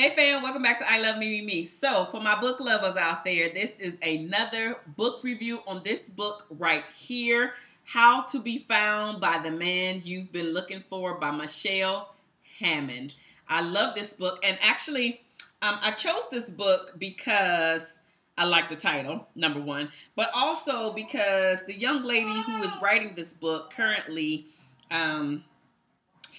Hey fam, welcome back to I Love Me Me Me. So, for my book lovers out there, this is another book review on this book right here, How to Be Found by the Man You've Been Looking For by Michelle Hammond. I love this book, and actually, um, I chose this book because I like the title, number one, but also because the young lady who is writing this book currently, um,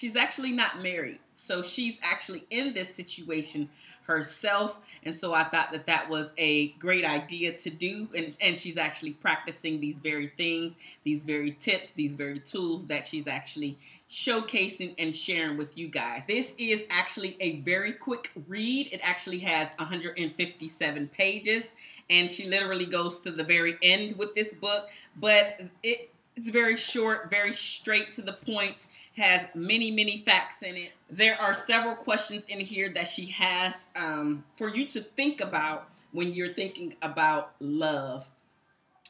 she's actually not married. So she's actually in this situation herself. And so I thought that that was a great idea to do. And, and she's actually practicing these very things, these very tips, these very tools that she's actually showcasing and sharing with you guys. This is actually a very quick read. It actually has 157 pages. And she literally goes to the very end with this book. But it it's very short, very straight to the point, has many, many facts in it. There are several questions in here that she has um, for you to think about when you're thinking about love.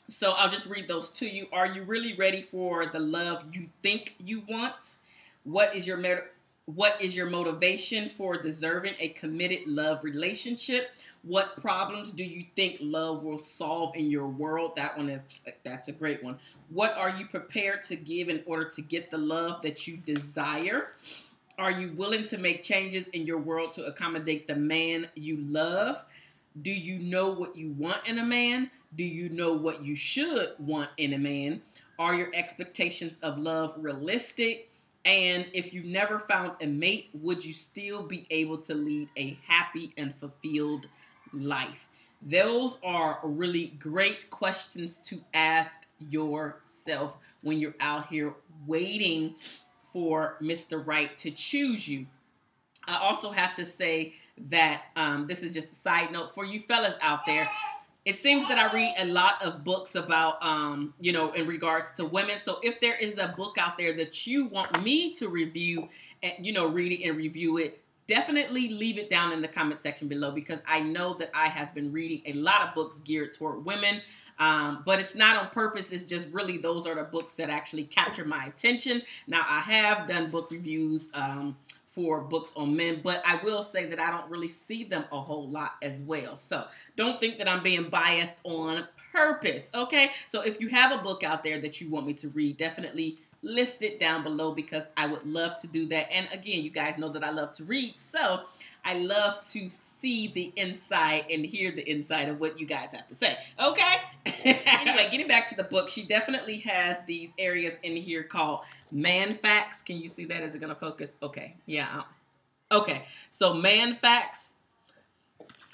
So I'll just read those to you. Are you really ready for the love you think you want? What is your what is your motivation for deserving a committed love relationship? What problems do you think love will solve in your world? That one is that's a great one. What are you prepared to give in order to get the love that you desire? Are you willing to make changes in your world to accommodate the man you love? Do you know what you want in a man? Do you know what you should want in a man? Are your expectations of love realistic? And if you've never found a mate, would you still be able to lead a happy and fulfilled life? Those are really great questions to ask yourself when you're out here waiting for Mr. Right to choose you. I also have to say that um, this is just a side note for you fellas out there it seems that I read a lot of books about, um, you know, in regards to women. So if there is a book out there that you want me to review, and you know, read it and review it, definitely leave it down in the comment section below because I know that I have been reading a lot of books geared toward women. Um, but it's not on purpose. It's just really those are the books that actually capture my attention. Now I have done book reviews. Um, for books on men, but I will say that I don't really see them a whole lot as well. So don't think that I'm being biased on purpose, okay? So if you have a book out there that you want me to read, definitely list it down below because I would love to do that. And again, you guys know that I love to read, so I love to see the inside and hear the inside of what you guys have to say. Okay? anyway, getting back to the book, she definitely has these areas in here called man facts. Can you see that? Is it going to focus? Okay. Yeah. Okay. So, man facts.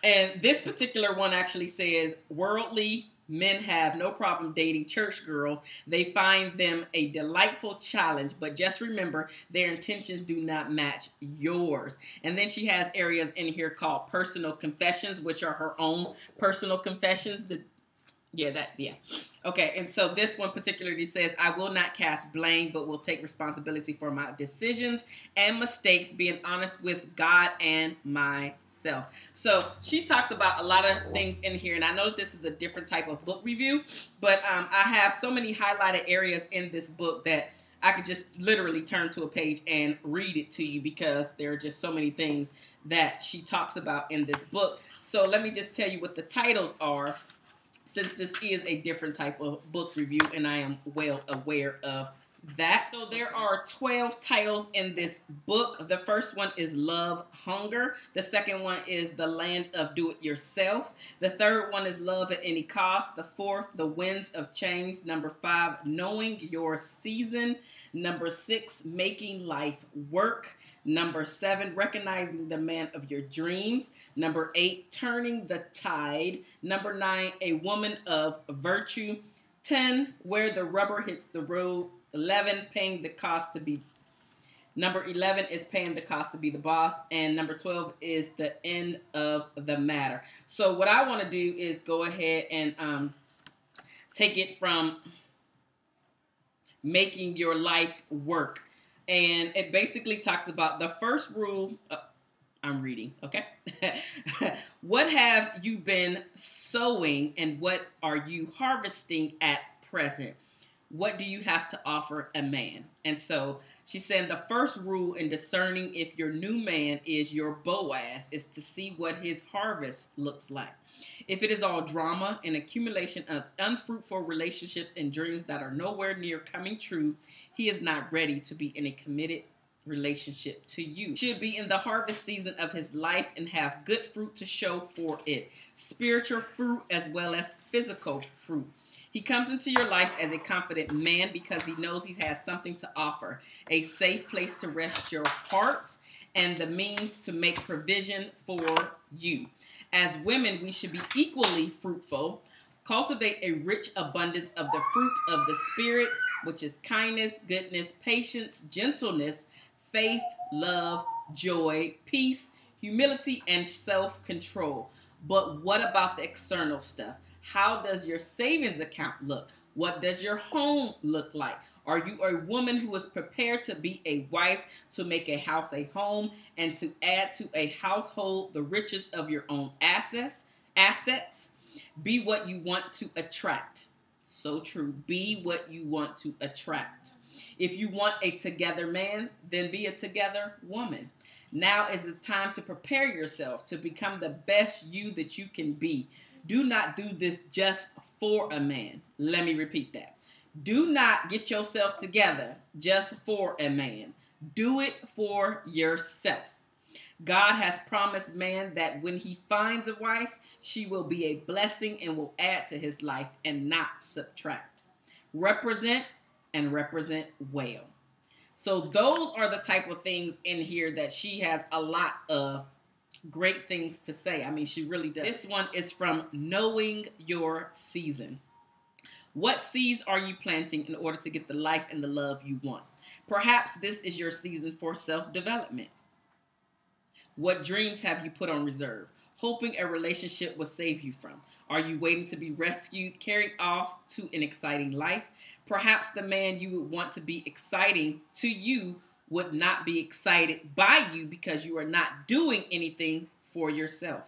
And this particular one actually says worldly Men have no problem dating church girls. They find them a delightful challenge, but just remember their intentions do not match yours. And then she has areas in here called personal confessions, which are her own personal confessions. The yeah, that, yeah. Okay, and so this one particularly says, I will not cast blame, but will take responsibility for my decisions and mistakes, being honest with God and myself. So she talks about a lot of things in here, and I know that this is a different type of book review, but um, I have so many highlighted areas in this book that I could just literally turn to a page and read it to you because there are just so many things that she talks about in this book. So let me just tell you what the titles are since this is a different type of book review and I am well aware of that. So there are 12 titles in this book. The first one is Love Hunger. The second one is The Land of Do It Yourself. The third one is Love at Any Cost. The fourth, The Winds of Change. Number five, Knowing Your Season. Number six, Making Life Work. Number seven, recognizing the man of your dreams. Number eight, turning the tide. Number nine, a woman of virtue. 10, where the rubber hits the road. 11, paying the cost to be. Number 11 is paying the cost to be the boss. And number 12 is the end of the matter. So, what I want to do is go ahead and um, take it from making your life work and it basically talks about the first rule. Uh, I'm reading, okay? what have you been sowing and what are you harvesting at present? What do you have to offer a man? And so she said the first rule in discerning if your new man is your Boaz is to see what his harvest looks like. If it is all drama, and accumulation of unfruitful relationships and dreams that are nowhere near coming true, he is not ready to be in a committed relationship to you. Should be in the harvest season of his life and have good fruit to show for it. Spiritual fruit as well as physical fruit. He comes into your life as a confident man because he knows he has something to offer, a safe place to rest your heart, and the means to make provision for you. As women, we should be equally fruitful. Cultivate a rich abundance of the fruit of the Spirit, which is kindness, goodness, patience, gentleness, faith, love, joy, peace, humility, and self control. But what about the external stuff? How does your savings account look? What does your home look like? Are you a woman who is prepared to be a wife, to make a house a home, and to add to a household the riches of your own assets? Assets. Be what you want to attract. So true. Be what you want to attract. If you want a together man, then be a together woman. Now is the time to prepare yourself to become the best you that you can be. Do not do this just for a man. Let me repeat that. Do not get yourself together just for a man. Do it for yourself. God has promised man that when he finds a wife, she will be a blessing and will add to his life and not subtract. Represent and represent well. So those are the type of things in here that she has a lot of great things to say. I mean, she really does. This one is from Knowing Your Season. What seeds are you planting in order to get the life and the love you want? Perhaps this is your season for self development. What dreams have you put on reserve? Hoping a relationship will save you from? Are you waiting to be rescued, carried off to an exciting life? Perhaps the man you would want to be exciting to you would not be excited by you because you are not doing anything for yourself.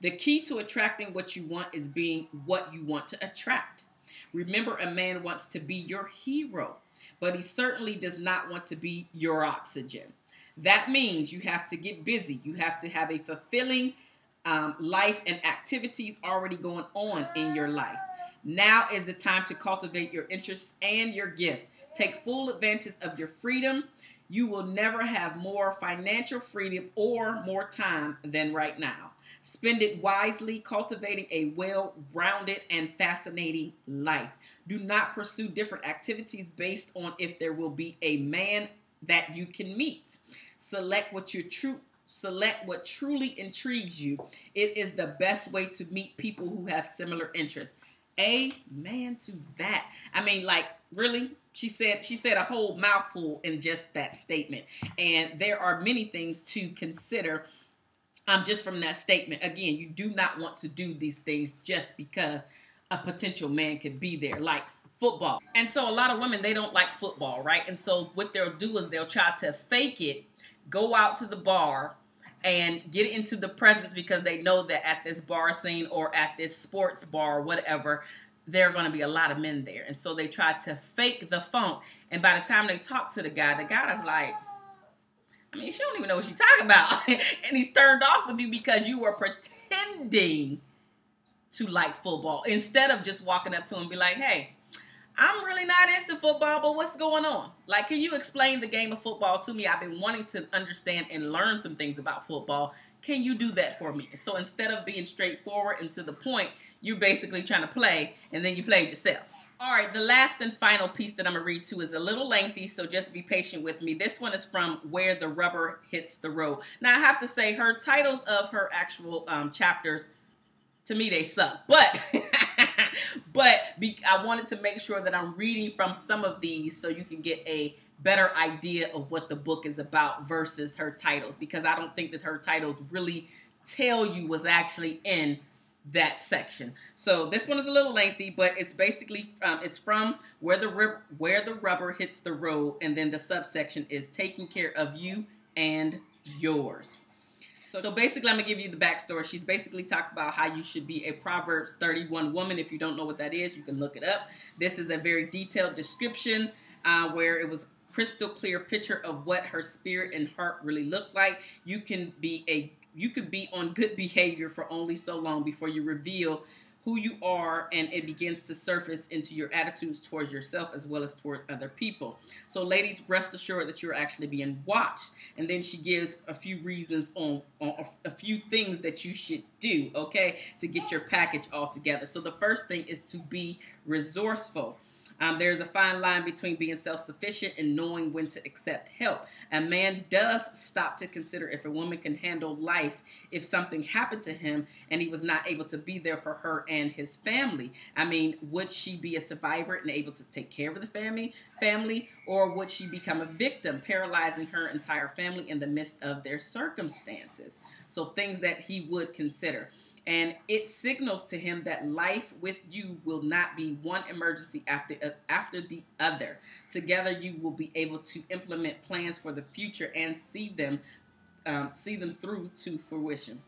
The key to attracting what you want is being what you want to attract. Remember, a man wants to be your hero, but he certainly does not want to be your oxygen. That means you have to get busy. You have to have a fulfilling um, life and activities already going on in your life. Now is the time to cultivate your interests and your gifts. Take full advantage of your freedom. You will never have more financial freedom or more time than right now. Spend it wisely, cultivating a well rounded and fascinating life. Do not pursue different activities based on if there will be a man that you can meet. Select what you true select what truly intrigues you. It is the best way to meet people who have similar interests. Amen to that. I mean, like, really? She said she said a whole mouthful in just that statement. And there are many things to consider um, just from that statement. Again, you do not want to do these things just because a potential man could be there. Like football. And so a lot of women they don't like football, right? And so what they'll do is they'll try to fake it, go out to the bar and get into the presence because they know that at this bar scene or at this sports bar or whatever, there are going to be a lot of men there. And so they try to fake the funk. And by the time they talk to the guy, the guy is like, I mean, she don't even know what she's talking about. and he's turned off with you because you were pretending to like football instead of just walking up to him and be like, hey, I'm really not into football, but what's going on? Like, can you explain the game of football to me? I've been wanting to understand and learn some things about football. Can you do that for me? So instead of being straightforward and to the point, you're basically trying to play and then you played yourself. All right, the last and final piece that I'm going to read to is a little lengthy, so just be patient with me. This one is from Where the Rubber Hits the Road. Now, I have to say, her titles of her actual um, chapters, to me, they suck. But but be, I wanted to make sure that I'm reading from some of these so you can get a better idea of what the book is about versus her titles because I don't think that her titles really tell you what's actually in that section. So this one is a little lengthy, but it's basically um, it's from where the rib, where the rubber hits the road, and then the subsection is taking care of you and yours. So, so basically, I'm gonna give you the backstory. She's basically talked about how you should be a Proverbs 31 woman. If you don't know what that is, you can look it up. This is a very detailed description uh, where it was crystal clear picture of what her spirit and heart really look like, you can be a you could be on good behavior for only so long before you reveal who you are and it begins to surface into your attitudes towards yourself as well as toward other people. So ladies, rest assured that you're actually being watched. And then she gives a few reasons on, on a, a few things that you should do, okay, to get your package all together. So the first thing is to be resourceful. Um, there's a fine line between being self sufficient and knowing when to accept help. A man does stop to consider if a woman can handle life if something happened to him and he was not able to be there for her and his family. I mean, would she be a survivor and able to take care of the family, family, or would she become a victim, paralyzing her entire family in the midst of their circumstances? So, things that he would consider and it signals to him that life with you will not be one emergency after after the other. Together, you will be able to implement plans for the future and see them um, see them through to fruition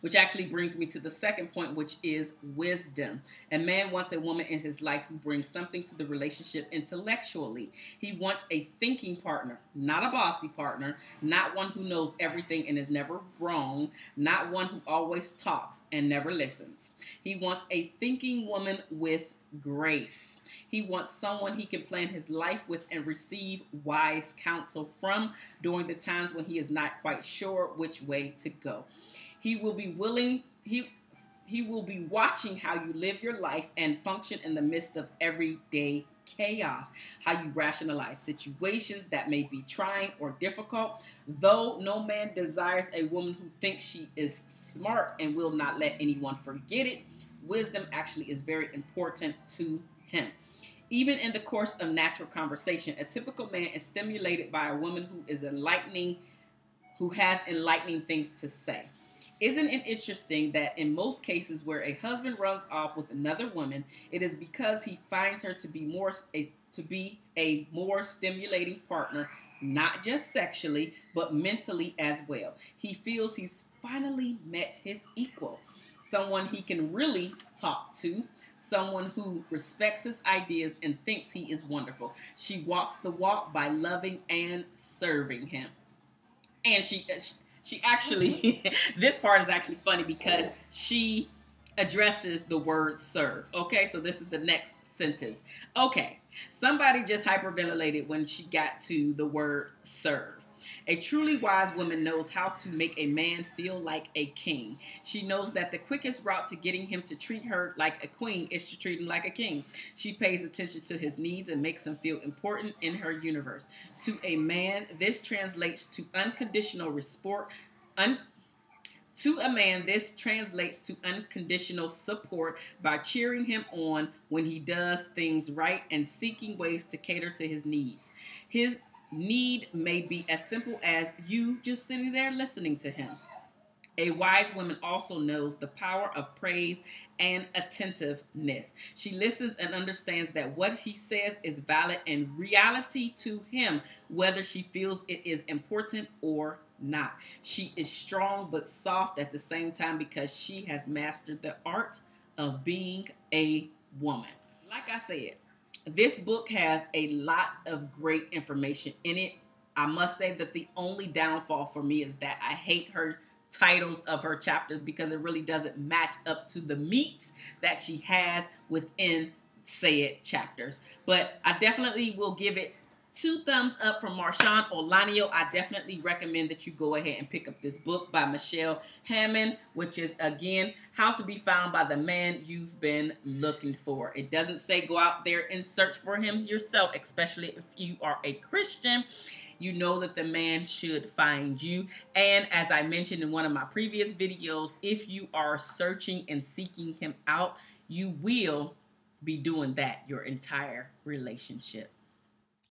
which actually brings me to the second point, which is wisdom. A man wants a woman in his life who brings something to the relationship intellectually. He wants a thinking partner, not a bossy partner, not one who knows everything and is never wrong, not one who always talks and never listens. He wants a thinking woman with grace. He wants someone he can plan his life with and receive wise counsel from during the times when he is not quite sure which way to go. He will be willing, he he will be watching how you live your life and function in the midst of everyday chaos, how you rationalize situations that may be trying or difficult. Though no man desires a woman who thinks she is smart and will not let anyone forget it, wisdom actually is very important to him. Even in the course of natural conversation, a typical man is stimulated by a woman who is enlightening, who has enlightening things to say. Isn't it interesting that in most cases where a husband runs off with another woman, it is because he finds her to be more a, to be a more stimulating partner, not just sexually, but mentally as well. He feels he's finally met his equal, someone he can really talk to, someone who respects his ideas and thinks he is wonderful. She walks the walk by loving and serving him. And she uh, she actually, this part is actually funny because she addresses the word serve. Okay, so this is the next sentence. Okay, somebody just hyperventilated when she got to the word serve. A truly wise woman knows how to make a man feel like a king. She knows that the quickest route to getting him to treat her like a queen is to treat him like a king. She pays attention to his needs and makes him feel important in her universe. To a man, this translates to unconditional respect. Un- to a man, this translates to unconditional support by cheering him on when he does things right and seeking ways to cater to his needs. His need may be as simple as you just sitting there listening to him. A wise woman also knows the power of praise and attentiveness. She listens and understands that what he says is valid and reality to him, whether she feels it is important or not. She is strong but soft at the same time because she has mastered the art of being a woman. Like I said, this book has a lot of great information in it. I must say that the only downfall for me is that I hate her titles of her chapters because it really doesn't match up to the meat that she has within said chapters. But I definitely will give it two thumbs up from Marshaun Olanio. I definitely recommend that you go ahead and pick up this book by Michelle Hammond, which is again how to be found by the man you've been looking for. It doesn't say go out there and search for him yourself, especially if you are a Christian. You know that the man should find you. And as I mentioned in one of my previous videos, if you are searching and seeking him out, you will be doing that your entire relationship.